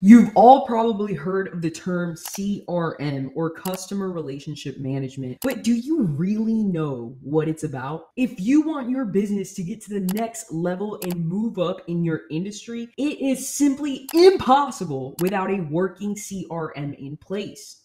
You've all probably heard of the term CRM or customer relationship management, but do you really know what it's about? If you want your business to get to the next level and move up in your industry, it is simply impossible without a working CRM in place.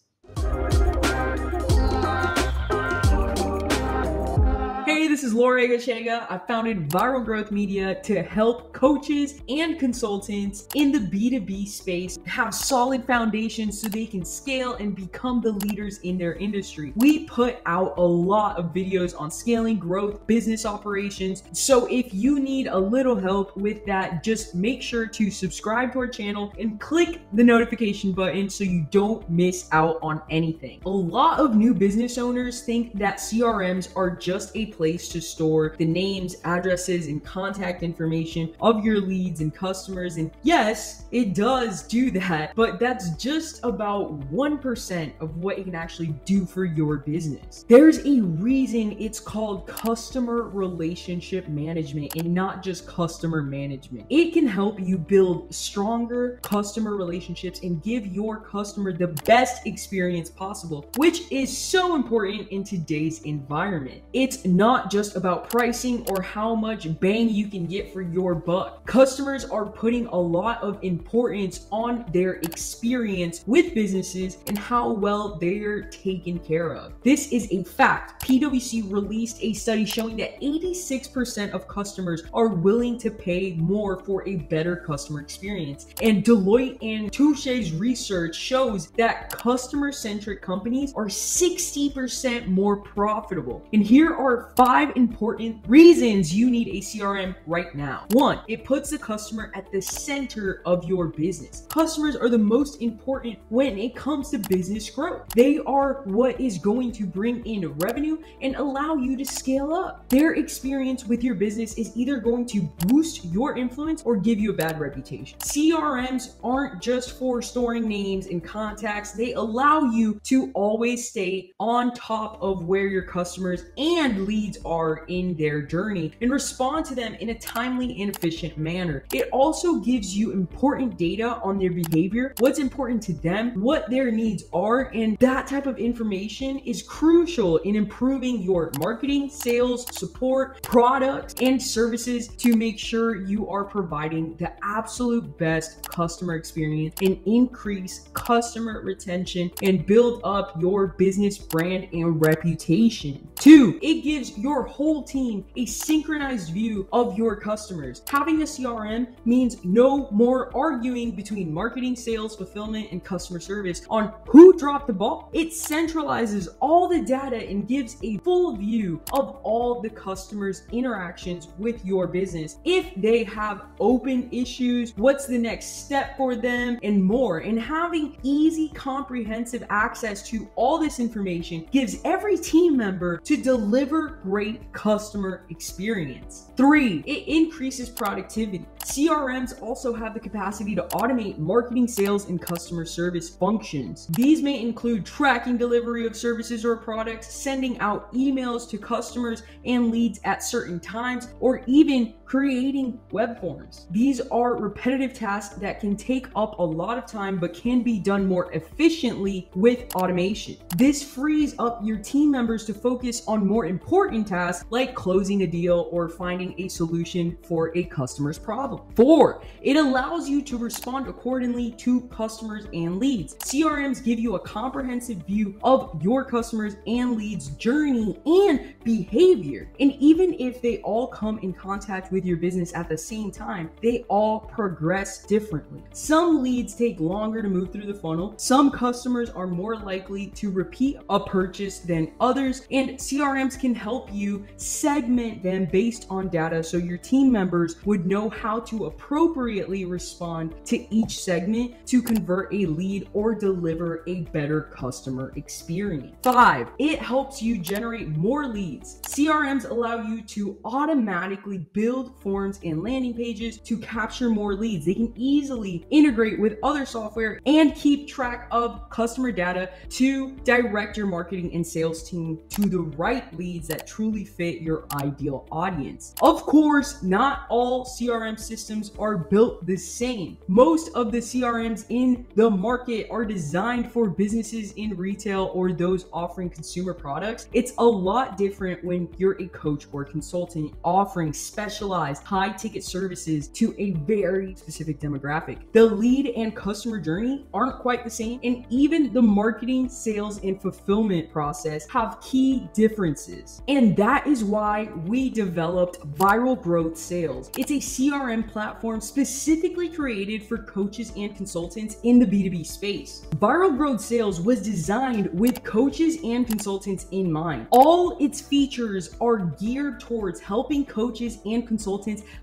This is Laura Egocheaga. I founded Viral Growth Media to help coaches and consultants in the B2B space have solid foundations so they can scale and become the leaders in their industry. We put out a lot of videos on scaling growth, business operations. So if you need a little help with that, just make sure to subscribe to our channel and click the notification button so you don't miss out on anything. A lot of new business owners think that CRMs are just a place to store the names, addresses, and contact information of your leads and customers. And yes, it does do that, but that's just about 1% of what it can actually do for your business. There's a reason it's called customer relationship management and not just customer management. It can help you build stronger customer relationships and give your customer the best experience possible, which is so important in today's environment. It's not not just about pricing or how much bang you can get for your buck. Customers are putting a lot of importance on their experience with businesses and how well they're taken care of. This is a fact. PwC released a study showing that 86% of customers are willing to pay more for a better customer experience. And Deloitte and Touche's research shows that customer centric companies are 60% more profitable. And here are five important reasons you need a CRM right now. One, it puts the customer at the center of your business. Customers are the most important when it comes to business growth. They are what is going to bring in revenue and allow you to scale up. Their experience with your business is either going to boost your influence or give you a bad reputation. CRMs aren't just for storing names and contacts, they allow you to always stay on top of where your customers and leads leads are in their journey and respond to them in a timely and efficient manner. It also gives you important data on their behavior, what's important to them, what their needs are, and that type of information is crucial in improving your marketing, sales, support, products, and services to make sure you are providing the absolute best customer experience and increase customer retention and build up your business brand and reputation. Two, it gives your whole team a synchronized view of your customers. Having a CRM means no more arguing between marketing, sales, fulfillment, and customer service on who dropped the ball. It centralizes all the data and gives a full view of all the customers' interactions with your business. If they have open issues, what's the next step for them, and more. And having easy, comprehensive access to all this information gives every team member to deliver great customer experience. Three, it increases productivity. CRMs also have the capacity to automate marketing, sales, and customer service functions. These may include tracking delivery of services or products, sending out emails to customers and leads at certain times, or even creating web forms. These are repetitive tasks that can take up a lot of time but can be done more efficiently with automation. This frees up your team members to focus on more important tasks like closing a deal or finding a solution for a customer's problem. Four, it allows you to respond accordingly to customers and leads. CRMs give you a comprehensive view of your customers and leads journey and behavior. And even if they all come in contact with with your business at the same time, they all progress differently. Some leads take longer to move through the funnel. Some customers are more likely to repeat a purchase than others, and CRMs can help you segment them based on data so your team members would know how to appropriately respond to each segment to convert a lead or deliver a better customer experience. Five, it helps you generate more leads. CRMs allow you to automatically build forms, and landing pages to capture more leads. They can easily integrate with other software and keep track of customer data to direct your marketing and sales team to the right leads that truly fit your ideal audience. Of course, not all CRM systems are built the same. Most of the CRMs in the market are designed for businesses in retail or those offering consumer products. It's a lot different when you're a coach or consultant offering specialized high ticket services to a very specific demographic. The lead and customer journey aren't quite the same, and even the marketing, sales, and fulfillment process have key differences. And that is why we developed Viral Growth Sales. It's a CRM platform specifically created for coaches and consultants in the B2B space. Viral Growth Sales was designed with coaches and consultants in mind. All its features are geared towards helping coaches and consultants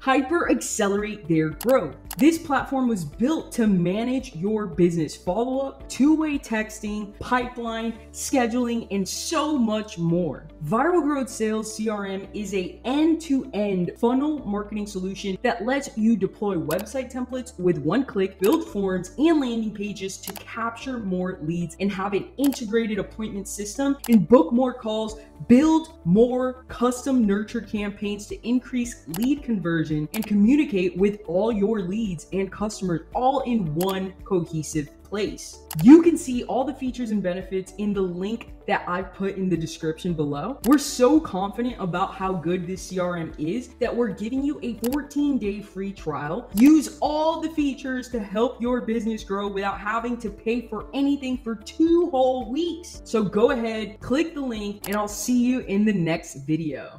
hyper accelerate their growth. This platform was built to manage your business follow up, two way texting, pipeline, scheduling, and so much more. Viral Growth Sales CRM is a end-to-end funnel marketing solution that lets you deploy website templates with one click, build forms and landing pages to capture more leads and have an integrated appointment system and book more calls, build more custom nurture campaigns to increase lead conversion and communicate with all your leads and customers all in one cohesive place. You can see all the features and benefits in the link that I've put in the description below. We're so confident about how good this CRM is that we're giving you a 14 day free trial. Use all the features to help your business grow without having to pay for anything for two whole weeks. So go ahead, click the link, and I'll see you in the next video.